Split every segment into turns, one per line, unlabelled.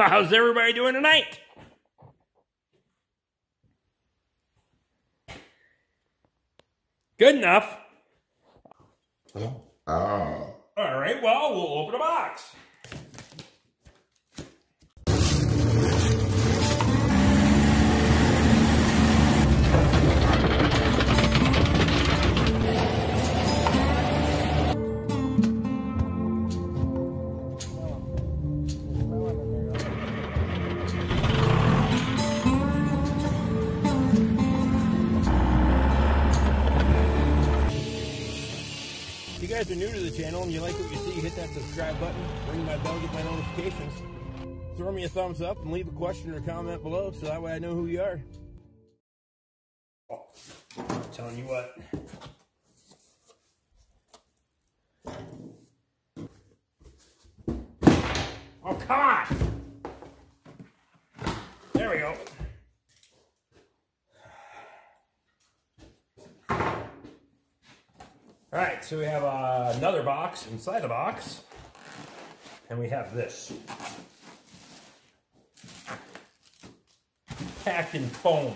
How's everybody doing tonight? Good enough.
Oh.
All right, well, we'll open a box. Guys are new to the channel and you like what you see, hit that subscribe button, ring my bell, get my notifications. Throw me a thumbs up and leave a question or comment below so that way I know who you are. Oh, I'm telling you what. Oh, come on! There we go. All right, so we have uh, another box inside the box, and we have this packed in foam.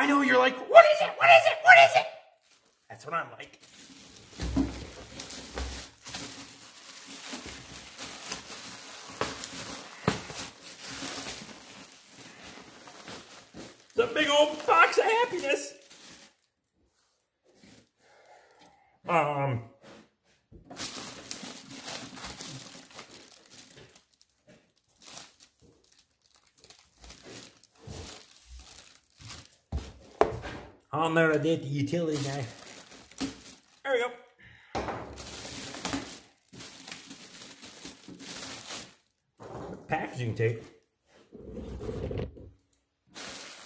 I know you're like, what is it? What is it? What is it? That's what I'm like. A big old box of happiness. Um. On there, I did the utility knife. There we go. Packaging tape.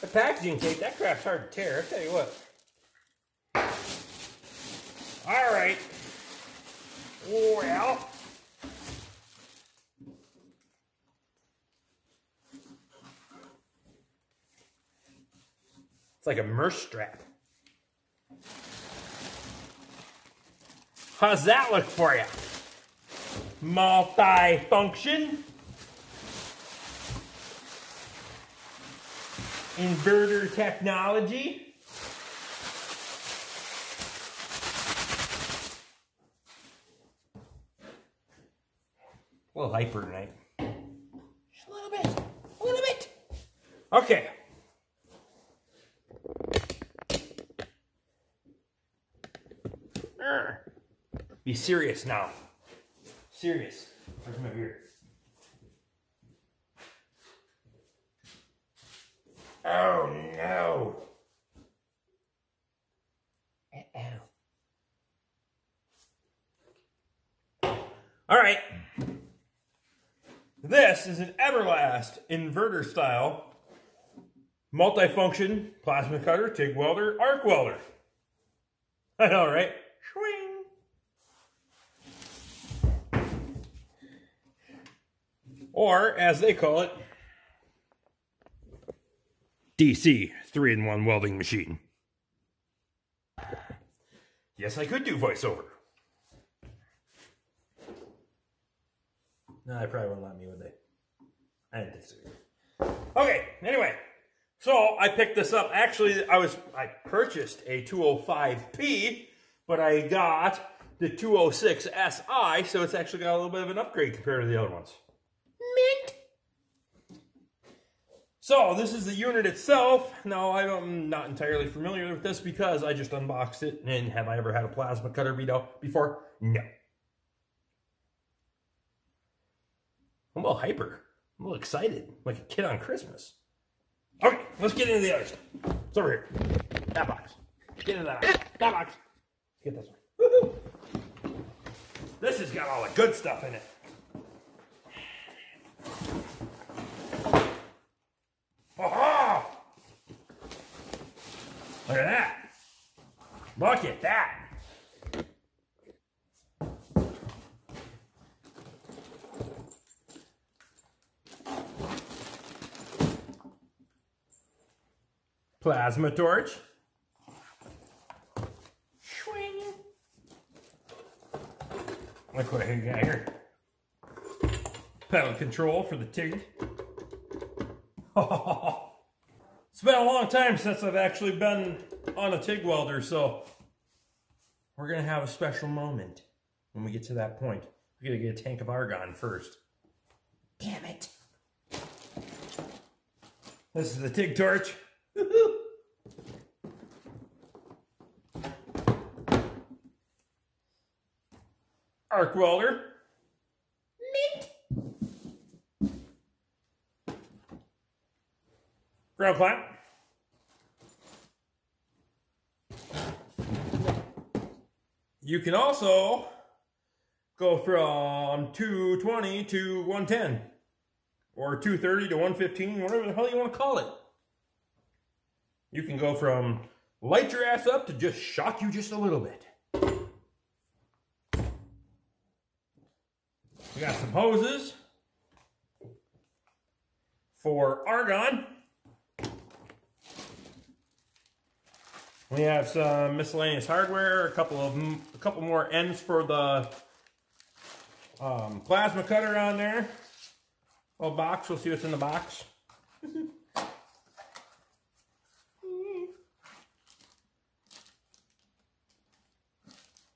The packaging tape, that crap's hard to tear. I'll tell you what. All right. Well. It's like a merce strap. How's that look for you? Multi-function. Inverter technology. A little hyper tonight. Just a little bit. A little bit. Okay. Be serious now. Serious. Where's my beer? Oh no. Oh. All right. This is an Everlast inverter style multifunction plasma cutter, TIG welder, arc welder. I know, right? Swing. Or, as they call it, DC 3 in 1 welding machine. Yes, I could do voiceover. No, they probably wouldn't let me, would they? I didn't think so. Okay, anyway. So I picked this up. Actually, I was I purchased a 205P, but I got the 206 SI, so it's actually got a little bit of an upgrade compared to the other ones. Mint. So this is the unit itself. Now I'm not entirely familiar with this because I just unboxed it. And have I ever had a plasma cutter before? No. I'm a little hyper. I'm a little excited, like a kid on Christmas. Okay, let's get into the other stuff. It's over here. That box. Get into that box. That box. Get this one. This has got all the good stuff in it. Look at that. Look at that. Plasma torch. Look what I got here. Pedal control for the Tig. it's been a long time since I've actually been on a TIG welder, so we're going to have a special moment when we get to that point. We got to get a tank of argon first. Damn it. This is the TIG torch. Arc welder. Mint. Ground clamp. You can also go from 220 to 110 or 230 to 115, whatever the hell you want to call it. You can go from light your ass up to just shock you just a little bit. We got some hoses for argon. We have some miscellaneous hardware, a couple of a couple more ends for the um, plasma cutter on there. A box. We'll see what's in the box.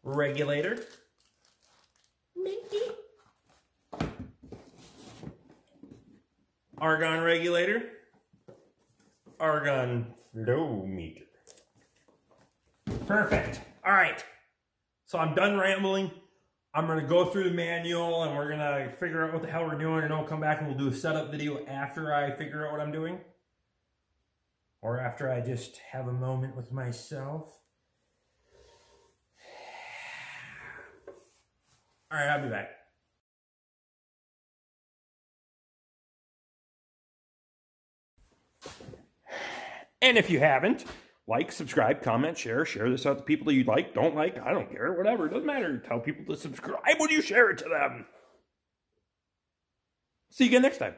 Regulator. Minty. Argon regulator. Argon flow meter. Perfect. All right. So I'm done rambling. I'm going to go through the manual and we're going to figure out what the hell we're doing and I'll come back and we'll do a setup video after I figure out what I'm doing. Or after I just have a moment with myself. All right, I'll be back. And if you haven't, like, subscribe, comment, share, share this out to people that you like, don't like, I don't care, whatever, it doesn't matter. Tell people to subscribe when you share it to them. See you again next time.